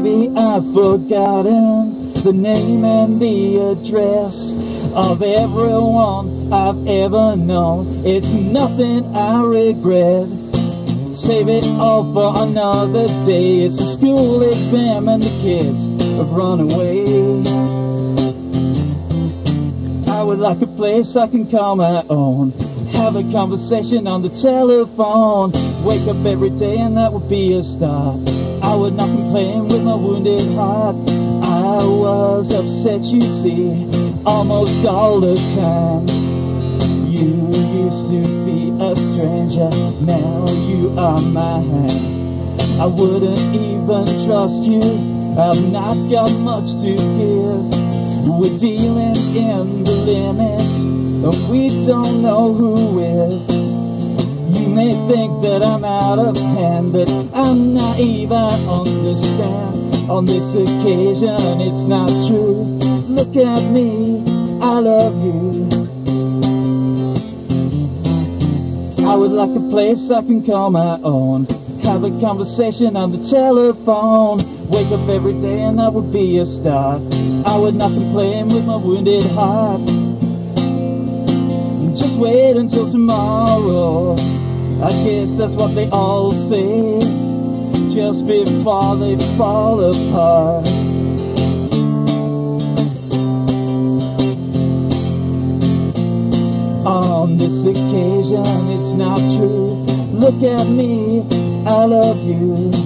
Maybe I've forgotten the name and the address of everyone I've ever known. It's nothing I regret. Save it all for another day. It's a school exam and the kids have run away. I would like a place I can call my own. Have a conversation on the telephone. Wake up every day and that would be a start. I would not complain with my wounded heart. I was upset, you see, almost all the time. You used to be a stranger, now you are mine. I wouldn't even trust you, I've not got much to give. We're dealing in the limits, and we don't know who is. You may think that I'm out of hand, but I'm naive, I understand. On this occasion, it's not true. Look at me, I love you. I would like a place I can call my own. Have a conversation on the telephone. Wake up every day and that would be a start. I would not complain with my wounded heart. Until tomorrow. I guess that's what they all say. Just before they fall apart. On this occasion, it's not true. Look at me, I love you.